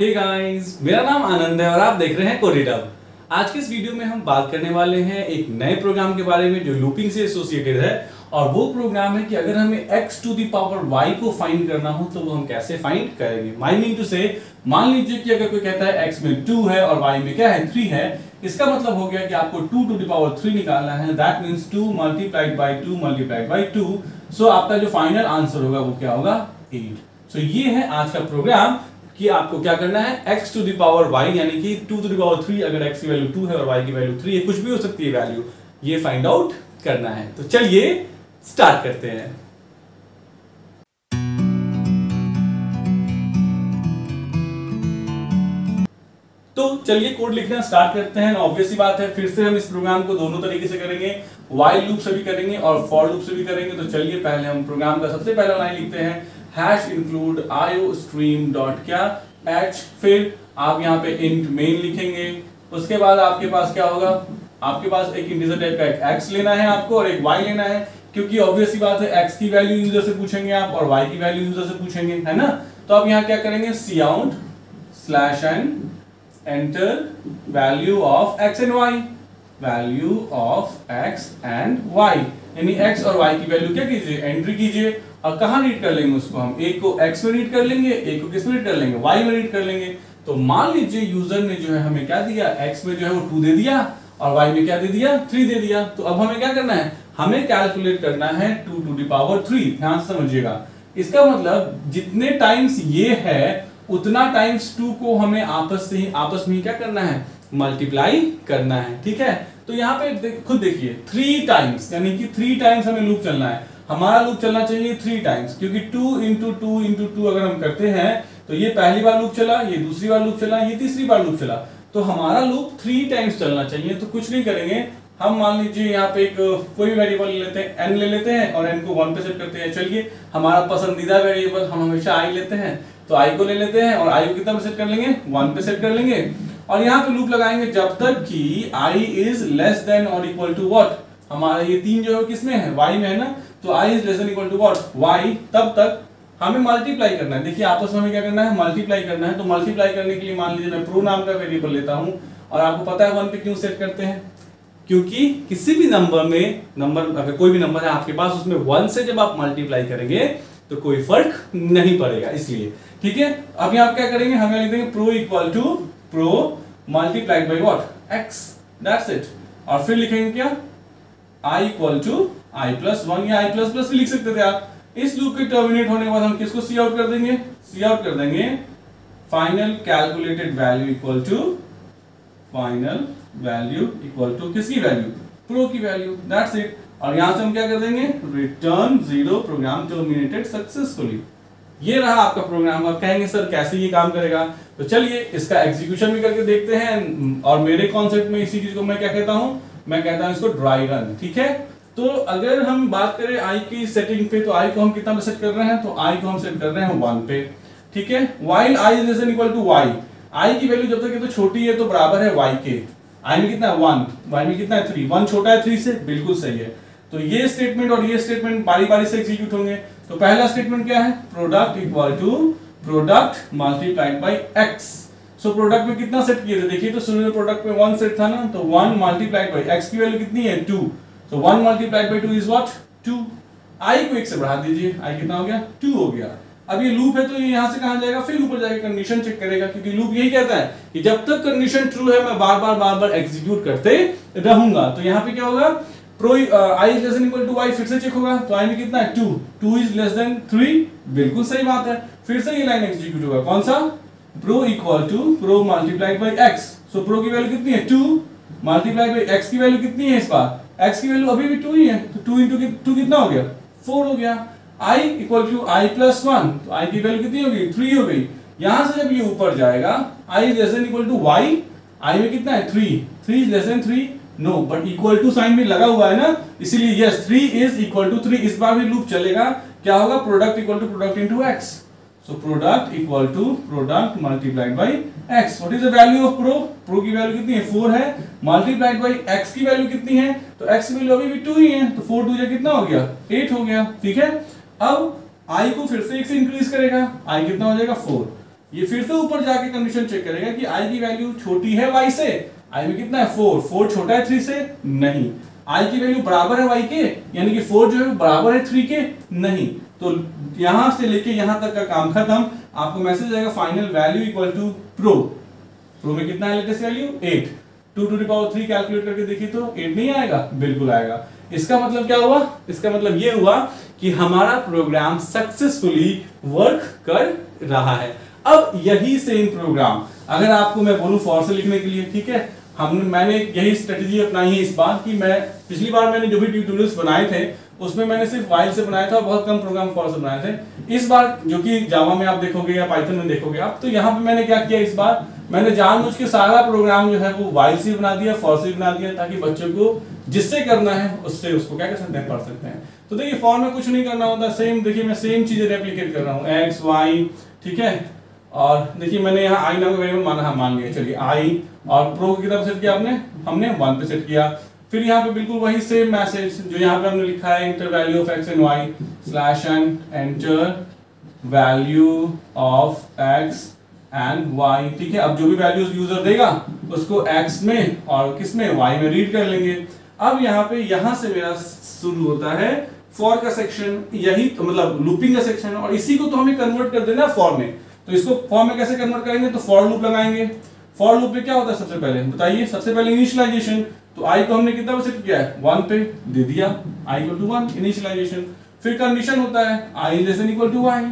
Hey guys मेरा नाम आनंद है और आप देख रहे हैं कोडिटब आज के इस वीडियो में हम बात करने वाले हैं एक नए प्रोग्राम के बारे में जो लूपिंग से एसोसिएटेड है और वो प्रोग्राम है कि अगर हमें x to the power y को फाइंड करना हो तो वो हम कैसे फाइंड करेंगे। मीन टू से मान लीजिए कि अगर कोई कहता है x में 2 है और y में क्या है? 3 है, इसका मतलब हो गया कि आपको 2 टू दी पावर 3 निकालना है। That means 2 multiplied by 2 multiplied by 2 so आपका जो फाइनल आंसर होगा वो क्या होगा? 8 सो so ये है आज का प्रोग्राम कि आपको क्या करना है? X to the power y, यानी कि 2 टू द पावर 3 अगर x की वैल्यू 2 है और y की वैल्यू 3 है कुछ भी हो सकती है वैल्यू ये फाइंड आउट करना है। तो चलिए स्टार्ट करते हैं। तो चलिए कोड लिखना स्टार्ट करते हैं। ऑब्वियसली बात है, फिर से हम इस प्रोग्राम को दोनों तरीके से करेंगे। वाइल लूप से भी करेंगे और फॉर लूप से भी करेंगे। तो चलिए पहले हम प्रोग्राम का सबसे पहला लाइन लिखते हैं। Hash include iostream dot क्या एच फिर आप यहाँ पे इंट मेन लिखेंगे। उसके बाद आपके पास क्या होगा? आपके पास एक इंटीजर टाइप का एक एक्स लेना है आपको और एक वाई लेना है, क्योंकि ऑब्वियसली बात है एक्स की वैल्यू यूज़र से पूछेंगे आप और वाई की वैल्यू यूज़र से पूछेंगे, है ना? तो आप यहाँ क्या करेंगे? Cout slash N enter value of X and Y value of X and Y यानी एक्स और वाई की वैल्यू क्या कीजिए? एंट्री कीजिए। और कहा रीड कर लेंगे उसको हम? एक को एक्स में रीड कर लेंगे, एक को किसमें रीड कर लेंगे? वाई में रीड कर लेंगे। तो मान लीजिए यूज़र ने जो है हमें क्या दिया? एक्स में जो है वो टू दे दिया और वाई में क्या दे दिया? थ्री दे दिया। तो अब हमें क्या करना है? हमें कैलकुलेट करना है टू टू दावर थ्री ध्यान समझिएगा। इसका मतलब जितने टाइम्स ये है, उतना टाइम्स टू को हमें आपस से ही, आपस में ही क्या करना है? मल्टीप्लाई करना है। ठीक है? तो यहाँ पे खुद देखिए। थ्री टाइम्स यानी कि थ्री टाइम्स हमें लूप चलना है। हमारा लूप चलना चाहिए थ्री टाइम्स क्योंकि two into two into two अगर हम करते हैं तो ये पहली बार लूप चला, ये दूसरी बार लूप चला, ये तीसरी बार लूप चला। तो हमारा लूप थ्री टाइम्स चलना चाहिए तो कुछ नहीं करेंगे। हम मान लीजिए यहाँ पे एक, कोई वेरिएबल लेते हैं एन ले लेते हैं और एन को वन पे सेट करते हैं। चलिए, हमारा पसंदीदा वेरिएबल हम हमेशा आई लेते हैं। तो आई को ले लेते हैं और आई को कितना सेट कर लेंगे? वन पे सेट कर लेंगे। और यहाँ पे लूप लगाएँगे जब तक कि आई इज़ लेस देन और इक्वल टू वॉट हमारा ये तीन जो है किसमें है? वाई में है ना? तो I is less equal to what Y तब तक हमें मल्टीप्लाई करना है। देखिए, आपस में हमें क्या करना है? मल्टीप्लाई करना है। तो मल्टीप्लाई करने के लिए मान लीजिए मैं प्रो नाम का वेरिएबल लेता हूँ। और आपको पता है वन पे क्यों सेट करते हैं? क्योंकि किसी भी नंबर में नंबर अगर कोई भी नंबर है आपके पास, उसमें वन से जब आप मल्टीप्लाई करेंगे तो कोई फ़र्क नहीं पड़ेगा इसलिए। ठीक है? अभी आप क्या करेंगे? हमें लिख देंगे pro equal to pro multiplied by what X that's it और फिर लिखेंगे क्या? I equal to I plus one या आई प्लस प्लस लिख सकते थे आप। इस लूप के टर्मिनेट होने के बाद हम किसको सी आउट कर देंगे? सी आउट कर देंगे final calculated value equal to final value equal to किसकी वैल्यू प्रो की वैल्यू दैट्स इट और यहाँ से हम क्या कर देंगे? Return zero program terminated successfully ये रहा आपका प्रोग्राम आप कहेंगे, सर, कैसे ये काम करेगा? तो चलिए इसका एग्जीक्यूशन भी करके देखते हैं। और मेरे कॉन्सेप्ट में इसी चीज़ को मैं क्या कहता हूँ? मैं कहता हूँ इसको ड्राई रन ठीक है? तो अगर हम बात करें आई की सेटिंग पे तो आई को हम कितना पे सेट कर रहे हैं? तो आई को हम सेट कर रहे हैं वन पे, ठीक है? While I is equal to Y I की वैल्यू जब तक तो छोटी है तो बराबर है वाई के। आई में कितना है? वन वाई में कितना है? थ्री वन छोटा है थ्री से बिल्कुल सही है। तो ये स्टेटमेंट और ये स्टेटमेंट बारी बारी से एग्जीक्यूट होंगे। तो पहला स्टेटमेंट क्या है? Product equal to product multiplied by X so product में कितना सेट किए थे? देखिए तो शुरू प्रोडक्ट में वन सेट था ना तो वन मल्टीप्लाइड बाई एक्स की वैल्यू कितनी है? टू तो one multiplied by two is what two I को एक से बढ़ा दीजिए। आई कितना हो गया? टू हो गया। अब ये लूप है तो ये यहाँ से कहाँ जाएगा? फिर ऊपर जाके कंडीशन चेक करेगा, क्योंकि लूप यही कहता है कि जब तक कंडीशन ट्रू है, मैं बार बार बार बार एग्जीक्यूट करते रहूँगा। तो यहाँ पे क्या होगा? Pro I less equal to I फिर से चेक होगा। तो आई में कितना है? Two two is less than three बिल्कुल सही बात है। फिर से ये लाइन एग्जीक्यूट होगा। कौन सा? Pro equal to pro multiplied by x so pro की वैल्यू कितनी है? टू मल्टीप्लाई बाई एक्स की वैल्यू कितनी है इस बार? एक्स की वैल्यू अभी भी टू ही है। तो टू इंटू टू कितना हो गया? फोर हो गया। I equal to i plus one तो आई की वैल्यू कितनी होगी? थ्री हो गई। यहाँ से जब ये ऊपर जाएगा i less than equal to y i में कितना है? Three three is less than three no but equal to sign भी लगा हुआ है ना? इसीलिए yes three is equal to three इस बार भी लूप चलेगा। क्या होगा? Product equal to product into x so, product equal to product multiplied by x. What is the value of pro? Pro की वैल्यू कितनी है? 4 है. Multiplied by x की वैल्यू कितनी है? तो x की वैल्यू अभी भी 2 ही है. तो 4 2 जा कितना हो गया? 8 हो गया. ठीक है? अब i को फिर से 1 से इंक्रीज करेगा. i कितना हो जाएगा? 4 ये फिर से ऊपर जाके कंडीशन चेक करेगा कि आई की वैल्यू छोटी है वाई से. आई में कितना है? फोर फोर छोटा है थ्री से? नहीं. आई की वैल्यू बराबर है वाई के? यानी कि फोर जो है बराबर है थ्री के? नहीं. तो यहाँ से लेके यहाँ तक का काम खत्म। आपको मैसेज आएगा final value equal to pro pro में कितना है latest value eight two to power three calculate करके देखिए तो एट नहीं आएगा? बिल्कुल आएगा। इसका मतलब क्या हुआ? इसका मतलब ये हुआ कि हमारा प्रोग्राम सक्सेसफुली वर्क कर रहा है। अब यही सेम प्रोग्राम अगर आपको मैं बोलूँ फॉर से लिखने के लिए, ठीक है? हमने मैंने यही स्ट्रेटेजी अपनाई है इस बार कि। मैं, पिछली बार मैंने जो भी ट्यूटोरियल्स बनाए थे उसमें मैंने सिर्फ़ वाइल से बनाया था और बहुत कम प्रोग्राम फॉर से बनाए थे। इस बार जो कि जावा में आप देखोगे या पाइथन में देखोगे आप तो यहाँ पे मैंने क्या किया इस बार? मैंने जानबूझ के सारा प्रोग्राम जो है वो वाइल से बना दिया फॉर से बना दिया, ताकि बच्चों को जिससे करना है उससे उसको क्या कर सकते हैं पढ़ सकते हैं। तो देखिए फॉर में कुछ नहीं करना होता सेम देखिए, मैं सेम चीज़ें रेप्लीकेट कर रहा हूँ। एक्स वाई ठीक है? और देखिए, मैंने यहाँ आई नाम का वेरिएबल माना हाँ मान लिया चलिए आई और प्रो की तरफ़ सेट किया आपने, हमने वन पे सेट किया। फिर यहाँ पे बिल्कुल वही सेम मैसेज जो यहाँ पे हमने लिखा है enter value of x and y slash and enter value of x and y ठीक है, अब जो भी वैल्यूज़ यूज़र देगा, उसको एक्स में और किसमें? वाई में रीड कर लेंगे। अब यहाँ पे, यहाँ से मेरा शुरू होता है फॉर का सेक्शन यही तो मतलब लूपिंग का सेक्शन और इसी को तो हमें कन्वर्ट कर देना फॉर में। तो इसको फॉर में कैसे कन्वर्ट करेंगे? तो फॉर लूप लगाएँगे। फॉर लूप में क्या होता है सबसे पहले? बताइए, सबसे पहले इनिशियलाइजेशन तो आई को हमने कितना सेट किया है? वन पे दे दिया। I equal to one initialization फिर कंडीशन होता है i less than equal to y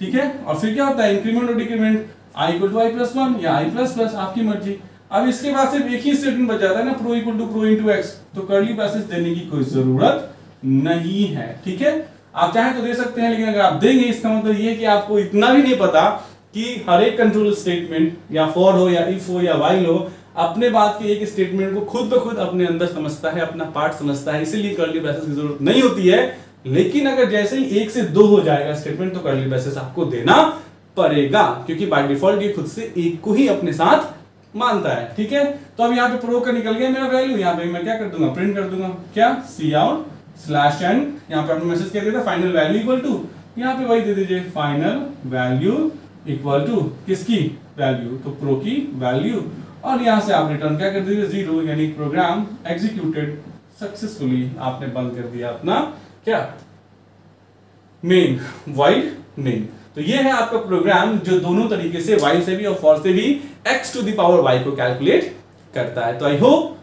ठीक है? और फिर क्या होता है? इंक्रीमेंट और decrement i equal to i plus one या आई प्लस प्लस आपकी मर्ज़ी। अब इसके बाद सिर्फ़ एक ही स्टेटमेंट बच जाता है ना pro equal to pro into x तो कर्ली पैसेज देने की कोई ज़रूरत नहीं है। ठीक है? आप चाहे तो दे सकते हैं, लेकिन अगर आप देंगे, इसका मतलब ये कि आपको इतना भी नहीं पता कि हर एक कंट्रोल स्टेटमेंट या फॉर हो या इफ़ हो या वाइल हो अपने बात के एक स्टेटमेंट को खुद ब खुद अपने अंदर समझता है, अपना पार्ट समझता है, इसीलिए कर्ली ब्रेसेस की ज़रूरत नहीं होती है। लेकिन अगर जैसे ही एक से दो हो जाएगा स्टेटमेंट तो कर्ली ब्रेसेस आपको देना पड़ेगा, क्योंकि बाय डिफ़ॉल्ट ये खुद से एक को ही अपने साथ मानता है, ठीक है? तो अब यहाँ पे प्रो का निकल गया मेरा वैल्यू यहाँ पे मैं क्या कर दूँगा? प्रिंट कर दूँगा। क्या? सी आउट स्लैश एन यहाँ पे आपने मैसेज क्या दिया था फाइनल वैल्यू इक्वल टू यहाँ पे वही दे दीजिए फाइनल वैल्यू इक्वल टू किसकी वैल्यू तो प्रो की वैल्यू और यहाँ से आप रिटर्न क्या कर दीजिए ज़ीरो यानी प्रोग्राम एग्जीक्यूटेड सक्सेसफुली आपने बंद कर दिया अपना क्या? मेन वाइड मेन तो ये है आपका प्रोग्राम जो दोनों तरीके से वाई से भी और फॉर से भी x to the power y को कैलकुलेट करता है। तो आई होप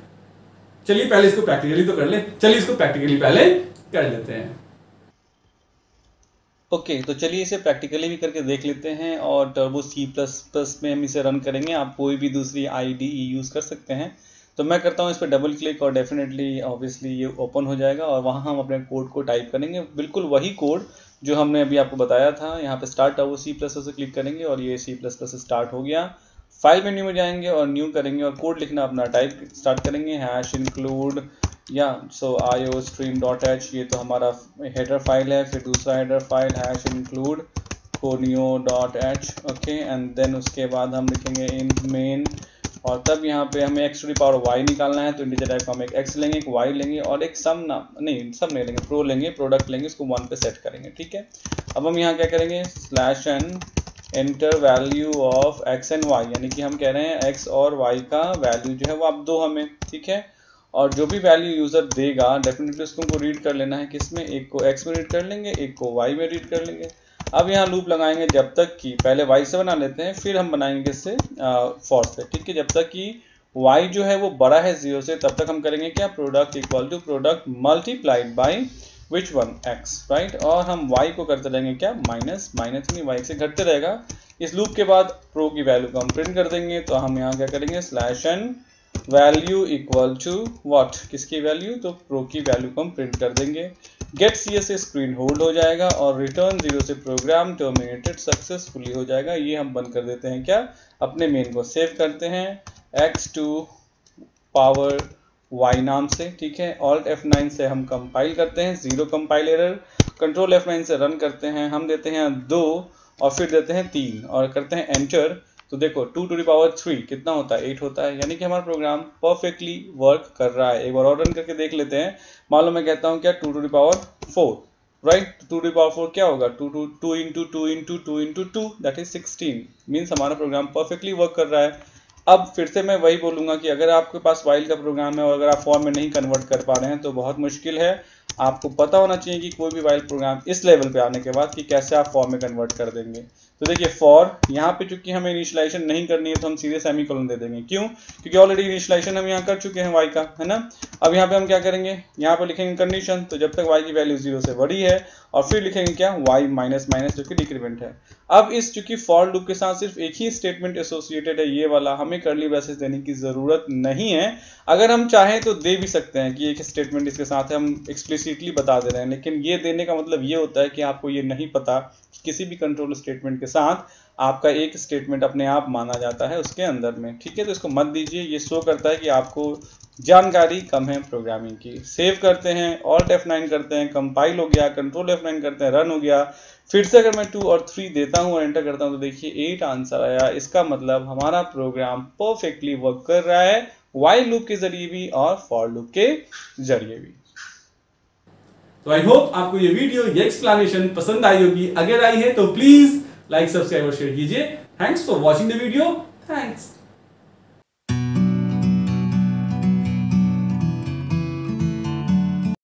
चलिए पहले इसको प्रैक्टिकली तो कर ले। चलिए इसको प्रैक्टिकली पहले कर लेते हैं। ओके okay, तो चलिए इसे प्रैक्टिकली भी करके देख लेते हैं और टर्बो सी प्लस प्लस में हम इसे रन करेंगे। आप कोई भी दूसरी आई डी यूज़ कर सकते हैं। तो मैं करता हूँ इस पर डबल क्लिक और डेफिनेटली ऑब्वियसली ये ओपन हो जाएगा और वहाँ हम अपने कोड को टाइप करेंगे। बिल्कुल वही कोड जो हमने अभी आपको बताया था। यहाँ पे स्टार्ट टर्बो सी प्लस से क्लिक करेंगे और ये सी प्लस प्लस स्टार्ट हो गया। फ़ाइल मेन्यू में जाएँगे और न्यू करेंगे और कोड लिखना अपना टाइप स्टार्ट करेंगे। हैश इंक्लूड या so i o stream dot h ये तो हमारा हेडर फ़ाइल है, फिर दूसरा header file hash include conio dot h okay and then उसके बाद हम लिखेंगे इन मेन और तब यहाँ पे हमें एक्स टू पावर वाई निकालना है तो इंटीजर टाइप का हम एक एक्स लेंगे, एक वाई लेंगे, और एक सम ना नहीं सब नहीं लेंगे प्रो लेंगे प्रोडक्ट लेंगे, उसको वन पे सेट करेंगे, ठीक है? अब हम यहाँ क्या करेंगे? Slash n enter value of x and y यानी कि हम कह रहे हैं एक्स और वाई का वैल्यू जो है वो आप दो हमें, ठीक है? और जो भी वैल्यू यूज़र देगा डेफिनेटली उसको हमको रीड कर लेना है किसमें एक को एक्स में रीड कर लेंगे, एक को वाई में रीड कर लेंगे। अब यहाँ लूप लगाएँगे जब तक कि पहले वाई से बना लेते हैं, फिर हम बनाएँगे किससे फॉर से, ठीक है? जब तक कि वाई जो है वो बड़ा है ज़ीरो से, तब तक हम करेंगे क्या? Product equal to product multiplied by which one x right और हम वाई को करते रहेंगे क्या? माइनस माइनस नहीं वाई से घटते रहेगा। इस लूप के बाद प्रो की वैल्यू को हम प्रिंट कर देंगे तो हम यहाँ क्या करेंगे? Slash n value equal to what किसकी वैल्यू? तो प्रो की वैल्यू को हम प्रिंट कर देंगे। गेट सी एस स्क्रीन होल्ड हो जाएगा और रिटर्न ज़ीरो से प्रोग्राम टर्मिनेटेड सक्सेसफुली हो जाएगा। ये हम बंद कर देते हैं क्या? अपने मेन को सेव करते हैं। एक्स टू पावर वाई नाम से, ठीक है? ऑल्ट एफ़ नाइन से हम कंपाइल करते हैं। Zero compile error control F nine से रन करते हैं। हम देते हैं दो और फिर देते हैं तीन और करते हैं एंटर तो देखो टू टू पावर थ्री कितना होता है? एट होता है। यानी कि हमारा प्रोग्राम परफेक्टली वर्क कर रहा है। एक बार और रन करके देख लेते हैं। मान लो मैं कहता हूँ क्या? Two to power four right two the power four क्या होगा? Two two two into two into two into two that is sixteen means हमारा प्रोग्राम परफेक्टली वर्क कर रहा है। अब फिर से मैं वही बोलूँगा कि अगर आपके पास वाइल का प्रोग्राम है और अगर आप फॉर्म में नहीं कन्वर्ट कर पा रहे हैं तो बहुत मुश्किल है। आपको पता होना चाहिए कि कोई भी वाइल प्रोग्राम इस लेवल पे आने के बाद कि कैसे आप फॉर्म में कन्वर्ट कर देंगे। तो देखिए फॉर यहाँ पे चूँकि हमें इनिशियलाइजेशन नहीं करनी है तो हम सीधे सेमी कॉलन दे देंगे। क्यों? क्योंकि ऑलरेडी इनिशियलाइजेशन हम यहाँ कर चुके हैं वाई का, है ना? अब यहाँ पे हम क्या करेंगे? यहाँ पे लिखेंगे कंडीशन तो जब तक वाई की वैल्यू ज़ीरो से बड़ी है, और फिर लिखेंगे क्या? वाई माइनस माइनस जो कि डिक्रीमेंट है। अब इस चूँकि फॉर लूप के साथ सिर्फ़ एक ही स्टेटमेंट एसोसिएटेड है, ये वाला हमें करली ब्रेसेस देने की ज़रूरत नहीं है। अगर हम चाहें तो दे भी सकते हैं कि एक स्टेटमेंट इसके साथ है हम एक्सप्लिसिटली बता दे रहे हैं, लेकिन ये देने का मतलब ये होता है कि आपको ये नहीं पता किसी भी कंट्रोल स्टेटमेंट के साथ आपका एक स्टेटमेंट अपने आप माना जाता है उसके अंदर में। ठीक है तो इसको मत दीजिए, ये शो करता है कि आपको जानकारी कम है प्रोग्रामिंग की। सेव करते हैं ऑल्ट F9 करते हैं कंपाइल हो गया कंट्रोल F9 करते हैं रन हो गया। फिर से अगर मैं टू और थ्री देता हूँ और एंटर करता हूँ तो देखिए एट आंसर आया। इसका मतलब हमारा प्रोग्राम परफेक्टली वर्क कर रहा है वाइल लूप के ज़रिए भी और फॉर लूप के ज़रिए भी। तो आई होप आपको ये वीडियो ये एक्सप्लेनेशन पसंद आई होगी। अगर आई है तो प्लीज़ लाइक सब्सक्राइब और शेयर कीजिए। Thanks for watching the video thanks